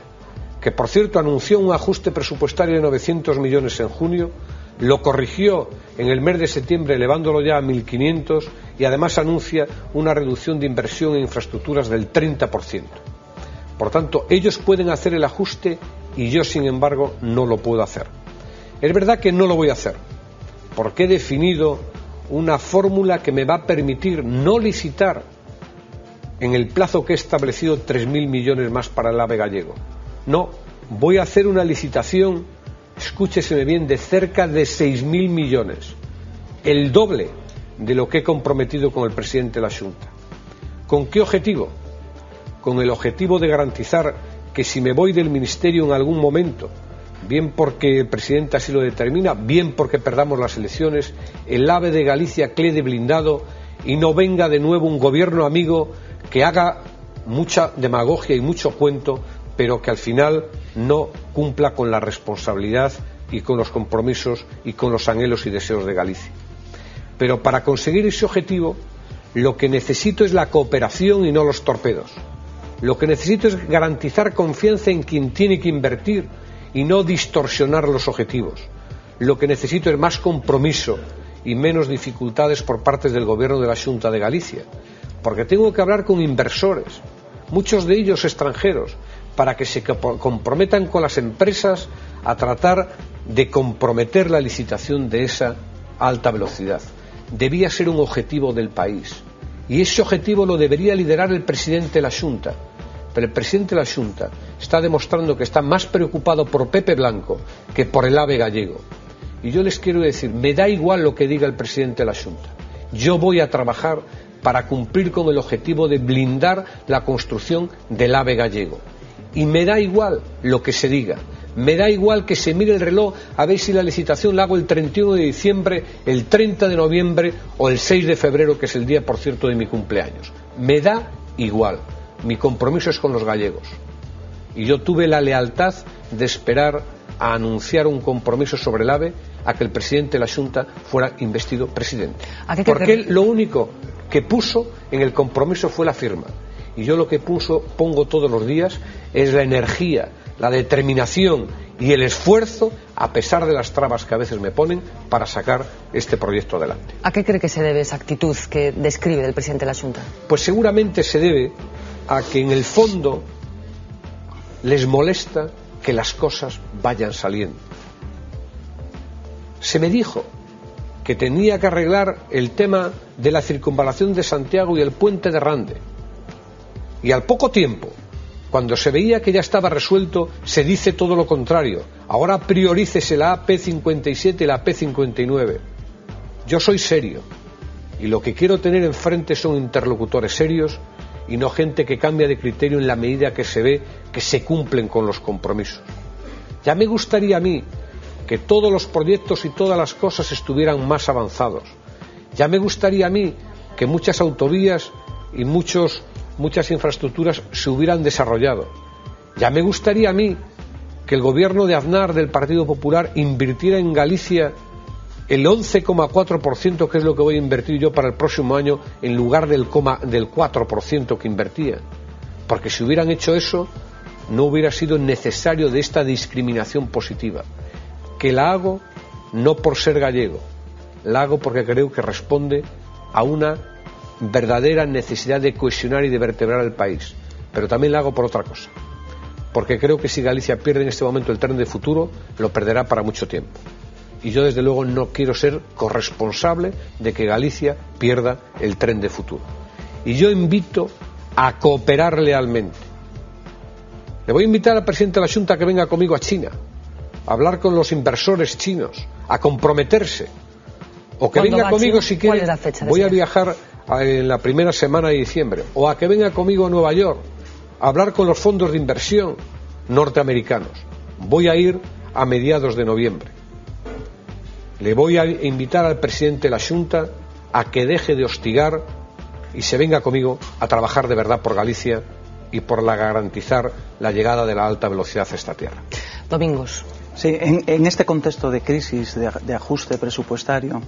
que por cierto anunció un ajuste presupuestario de 900 millones en junio, lo corrigió en el mes de septiembre elevándolo ya a 1.500 y además anuncia una reducción de inversión en infraestructuras del 30%. Por tanto, ellos pueden hacer el ajuste y yo, sin embargo, no lo puedo hacer. Es verdad que no lo voy a hacer, porque he definido una fórmula que me va a permitir no licitar en el plazo que he establecido 3.000 millones más para el AVE gallego. No, voy a hacer una licitación, escúcheseme bien, de cerca de 6.000 millones, el doble de lo que he comprometido con el presidente de la Junta. ¿Con qué objetivo? Con el objetivo de garantizar que si me voy del Ministerio en algún momento, bien porque el presidente así lo determina, bien porque perdamos las elecciones, el AVE de Galicia quede blindado y no venga de nuevo un gobierno amigo que haga mucha demagogia y mucho cuento, pero que al final no cumpla con la responsabilidad y con los compromisos y con los anhelos y deseos de Galicia. Pero para conseguir ese objetivo, lo que necesito es la cooperación y no los torpedos. Lo que necesito es garantizar confianza en quien tiene que invertir y no distorsionar los objetivos. Lo que necesito es más compromiso y menos dificultades por parte del Gobierno de la Junta de Galicia, porque tengo que hablar con inversores, muchos de ellos extranjeros, para que se comprometan con las empresas a tratar de comprometer la licitación de esa alta velocidad. Debía ser un objetivo del país y ese objetivo lo debería liderar el presidente de la Junta. Pero el presidente de la Junta está demostrando que está más preocupado por Pepe Blanco que por el ave gallego. Y yo les quiero decir, me da igual lo que diga el presidente de la Junta. Yo voy a trabajar para cumplir con el objetivo de blindar la construcción del ave gallego. Y me da igual lo que se diga. Me da igual que se mire el reloj a ver si la licitación la hago el 31 de diciembre, el 30 de noviembre o el 6 de febrero, que es el día, por cierto, de mi cumpleaños. Me da igual. Mi compromiso es con los gallegos. Y yo tuve la lealtad de esperar a anunciar un compromiso sobre el AVE a que el presidente de la Junta fuera investido presidente. Porque él lo único que puso en el compromiso fue la firma. Y yo lo que puso, pongo todos los días, es la energía, la determinación y el esfuerzo, a pesar de las trabas que a veces me ponen, para sacar este proyecto adelante. ¿A qué cree que se debe esa actitud que describe del presidente de la Junta? Pues seguramente se debe a que en el fondo les molesta que las cosas vayan saliendo. Se me dijo que tenía que arreglar el tema de la circunvalación de Santiago y el puente de Rande. Y al poco tiempo, cuando se veía que ya estaba resuelto, se dice todo lo contrario. Ahora priorícese la AP57 y la AP59. Yo soy serio y lo que quiero tener enfrente son interlocutores serios y no gente que cambia de criterio en la medida que se ve que se cumplen con los compromisos. Ya me gustaría a mí que todos los proyectos y todas las cosas estuvieran más avanzados. Ya me gustaría a mí que muchas autovías y muchos muchas infraestructuras se hubieran desarrollado. Ya me gustaría a mí que el gobierno de Aznar del Partido Popular invirtiera en Galicia el 11,4% que es lo que voy a invertir yo para el próximo año en lugar del, del 4% que invertía. Porque si hubieran hecho eso, no hubiera sido necesario de esta discriminación positiva. Que la hago no por ser gallego, la hago porque creo que responde a una verdadera necesidad de cohesionar y de vertebrar el país. Pero también la hago por otra cosa. Porque creo que si Galicia pierde en este momento el tren de futuro, lo perderá para mucho tiempo. Y yo, desde luego, no quiero ser corresponsable de que Galicia pierda el tren de futuro. Y yo invito a cooperar lealmente. Le voy a invitar al presidente de la Junta que venga conmigo a China, a hablar con los inversores chinos, a comprometerse. O que venga conmigo si quiere. voy a viajar en la primera semana de diciembre, o a que venga conmigo a Nueva York a hablar con los fondos de inversión norteamericanos. Voy a ir a mediados de noviembre. Le voy a invitar al presidente de la Junta a que deje de hostigar y se venga conmigo a trabajar de verdad por Galicia y por la garantizar la llegada de la alta velocidad a esta tierra. Domingos. Sí, en, este contexto de crisis, de, ajuste presupuestario,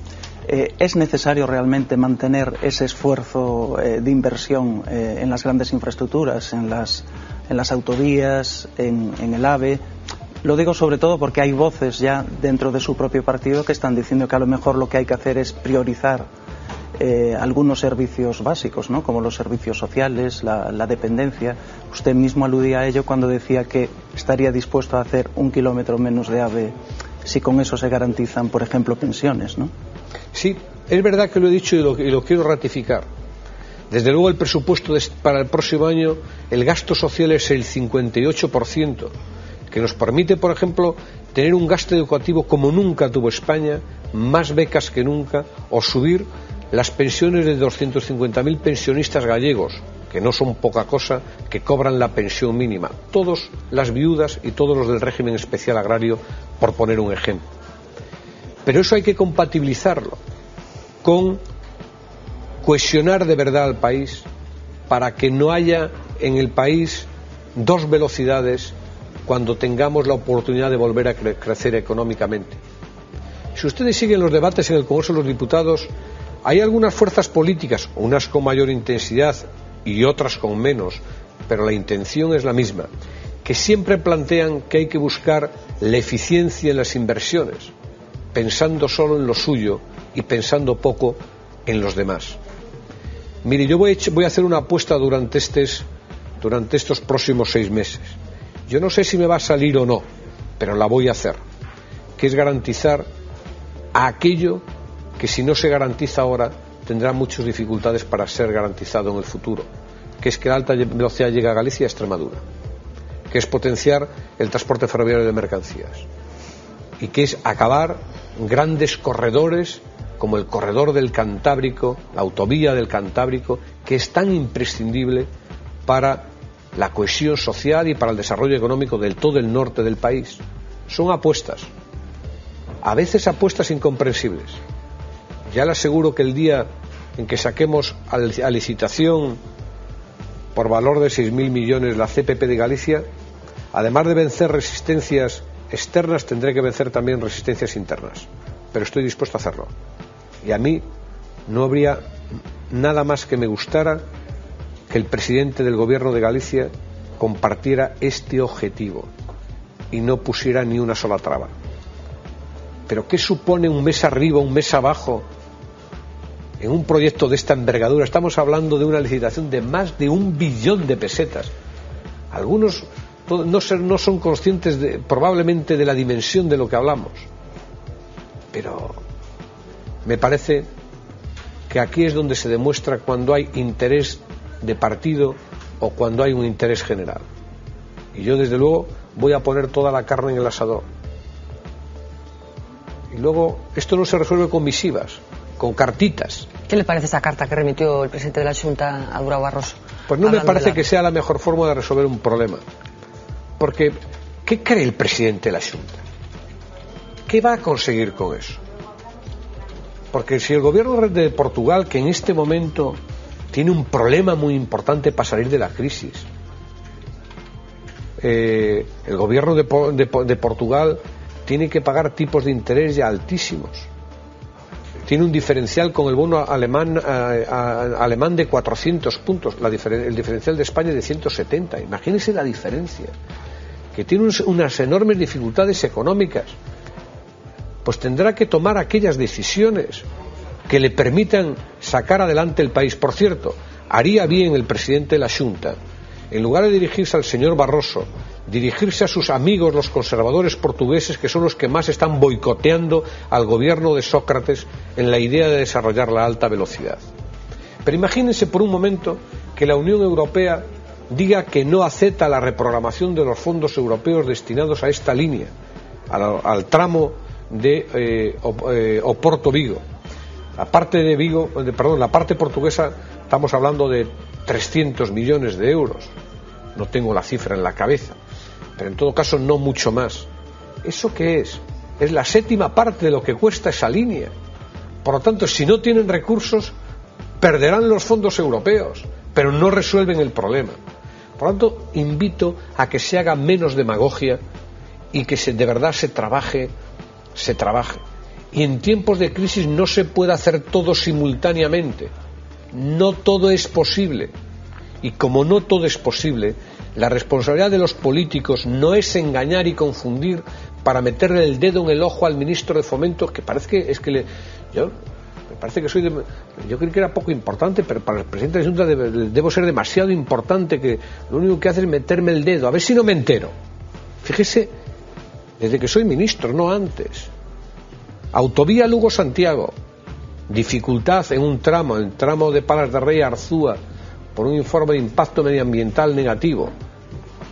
eh, ¿es necesario realmente mantener ese esfuerzo eh, de inversión eh, en las grandes infraestructuras, en las, en las autovías, en, en, el AVE? Lo digo sobre todo porque hay voces ya dentro de su propio partido que están diciendo que a lo mejor lo que hay que hacer es priorizar eh, algunos servicios básicos, ¿no? como los servicios sociales, la, dependencia. Usted mismo aludía a ello cuando decía que estaría dispuesto a hacer un kilómetro menos de AVE si con eso se garantizan, por ejemplo, pensiones. ¿no? Sí, es verdad que lo he dicho y lo, quiero ratificar. Desde luego el presupuesto para el próximo año, el gasto social es el 58%, que nos permite, por ejemplo, tener un gasto educativo como nunca tuvo España, más becas que nunca, o subir las pensiones de 250.000 pensionistas gallegos, que no son poca cosa, que cobran la pensión mínima. Todos las viudas y todos los del régimen especial agrario, por poner un ejemplo. Pero eso hay que compatibilizarlo con cohesionar de verdad al país para que no haya en el país dos velocidades cuando tengamos la oportunidad de volver a crecer económicamente. Si ustedes siguen los debates en el Congreso de los Diputados, hay algunas fuerzas políticas, unas con mayor intensidad y otras con menos, pero la intención es la misma, que siempre plantean que hay que buscar la eficiencia en las inversiones, pensando solo en lo suyo y pensando poco en los demás. Mire, yo voy a hacer una apuesta durante, durante estos próximos seis meses. Yo no sé si me va a salir o no, pero la voy a hacer, que es garantizar aquello que si no se garantiza ahora tendrá muchas dificultades para ser garantizado en el futuro, que es que la alta velocidad llegue a Galicia y a Extremadura, que es potenciar el transporte ferroviario de mercancías y que es acabar grandes corredores como el corredor del Cantábrico, la autovía del Cantábrico, que es tan imprescindible para la cohesión social y para el desarrollo económico del todo el norte del país. Son apuestas, a veces apuestas incomprensibles, ya le aseguro que el día en que saquemos a licitación por valor de 6.000 millones la CPP de Galicia, además de vencer resistencias externas, tendré que vencer también resistencias internas. Pero estoy dispuesto a hacerlo. Y a mí no habría nada más que me gustara que el presidente del gobierno de Galicia compartiera este objetivo y no pusiera ni una sola traba. Pero ¿qué supone un mes arriba, un mes abajo en un proyecto de esta envergadura estamos hablando de una licitación de más de un billón de pesetas. Algunos no, son conscientes de, probablemente de la dimensión de lo que hablamos. Pero me parece que aquí es donde se demuestra cuando hay interés de partido o cuando hay un interés general. Y yo desde luego voy a poner toda la carne en el asador. Y luego, esto no se resuelve con visivas, con cartitas. ¿Qué le parece esa carta que remitió el presidente de la Junta a Durao Barroso? Pues no me parece que sea la mejor forma de resolver un problema. Porque, ¿qué cree el presidente de la Junta? ¿Qué va a conseguir con eso? Porque si el gobierno de Portugal, que en este momento tiene un problema muy importante para salir de la crisis, eh, el gobierno de, de Portugal tiene que pagar tipos de interés ya altísimos tiene un diferencial con el bono alemán, eh, alemán de 400 puntos, el diferencial de España de 170. Imagínense la diferencia, que tiene unas enormes dificultades económicas. Pues tendrá que tomar aquellas decisiones que le permitan sacar adelante el país. Por cierto, haría bien el presidente de la Junta, en lugar de dirigirse al señor Barroso dirigirse a sus amigos los conservadores portugueses que son los que más están boicoteando al gobierno de Sócrates en la idea de desarrollar la alta velocidad. Pero imagínense por un momento que la Unión Europea diga que no acepta la reprogramación de los fondos europeos destinados a esta línea, al, tramo de eh, eh, Oporto Vigo. La parte de Vigo, perdón, la parte portuguesa estamos hablando de 300 millones de euros. No tengo la cifra en la cabeza pero en todo caso no mucho más. ¿Eso qué es? Es la séptima parte de lo que cuesta esa línea. Por lo tanto, si no tienen recursos, perderán los fondos europeos, pero no resuelven el problema. Por lo tanto, invito a que se haga menos demagogia y que se, de verdad se trabaje, se trabaje. Y en tiempos de crisis no se puede hacer todo simultáneamente. No todo es posible. Y como no todo es posible, la responsabilidad de los políticos no es engañar y confundir para meterle el dedo en el ojo al ministro de Fomento, que parece que es que le, yo me parece que soy de, yo creí que era poco importante, pero para el presidente de la Junta debo ser demasiado importante que lo único que hace es meterme el dedo, a ver si no me entero. Fíjese, desde que soy ministro, no antes. Autovía Lugo-Santiago. Dificultad en un tramo, el tramo de Palas de Rey a Arzúa, por un informe de impacto medioambiental negativo.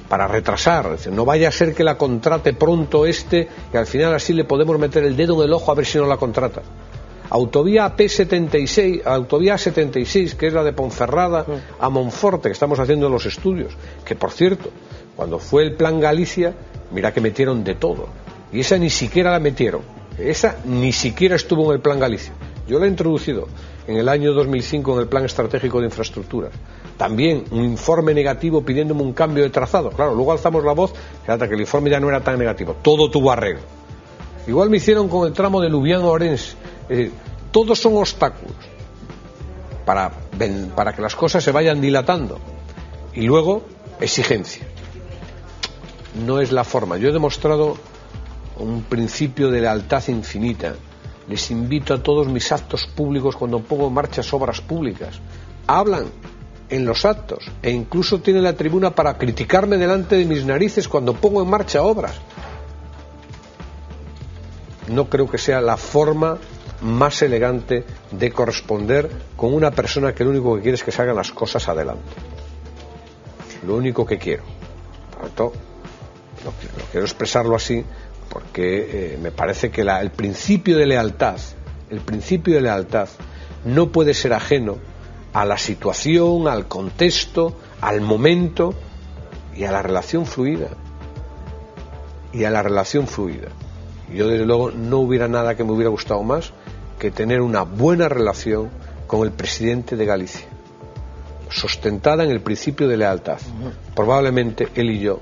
Para retrasar, decir, no vaya a ser que la contrate pronto este, y al final así le podemos meter el dedo en el ojo a ver si no la contrata. Autovía P76, autovía 76, que es la de Ponferrada a Monforte, que estamos haciendo los estudios. Que por cierto, cuando fue el plan Galicia, mira que metieron de todo. Y esa ni siquiera la metieron. Esa ni siquiera estuvo en el plan Galicia. Yo la he introducido en el año 2005 en el plan estratégico de infraestructuras. También un informe negativo pidiéndome un cambio de trazado. Claro, luego alzamos la voz, fíjate que el informe ya no era tan negativo. Todo tuvo arreglo. Igual me hicieron con el tramo de Lubián a Orense. Es decir, todos son obstáculos para, para que las cosas se vayan dilatando. Y luego, exigencia. No es la forma. Yo he demostrado un principio de lealtad infinita. Les invito a todos mis actos públicos cuando pongo en marcha obras públicas. Hablan en los actos e incluso tienen la tribuna para criticarme delante de mis narices cuando pongo en marcha obras no creo que sea la forma más elegante de corresponder con una persona que lo único que quiere es que salgan las cosas adelante. Lo único que quiero. Por lo tanto, lo quiero expresarlo así porque eh, me parece que la- el principio de lealtad, el principio de lealtad no puede ser ajeno a la situación, al contexto, al momento y a la relación fluida. Y a la relación fluida. Yo, desde luego, no hubiera nada que me hubiera gustado más que tener una buena relación con el presidente de Galicia, sustentada en el principio de lealtad. Probablemente él y yo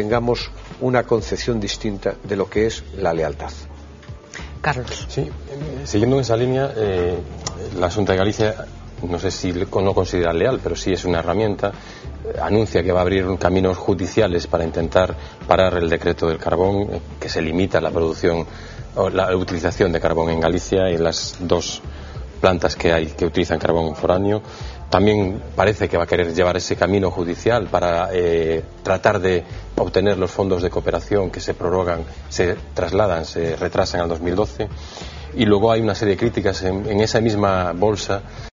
tengamos una concepción distinta de lo que es la lealtad. Carlos. Sí, siguiendo en esa línea, eh, la Junta de Galicia, no sé si no considera leal, pero sí es una herramienta, eh, anuncia que va a abrir caminos judiciales para intentar parar el decreto del carbón, eh, que se limita la producción o la utilización de carbón en Galicia y en las dos plantas que hay que utilizan carbón foráneo. También parece que va a querer llevar ese camino judicial para eh, tratar de obtener los fondos de cooperación que se prorrogan, se trasladan, se retrasan al 2012. Y luego hay una serie de críticas en, en esa misma bolsa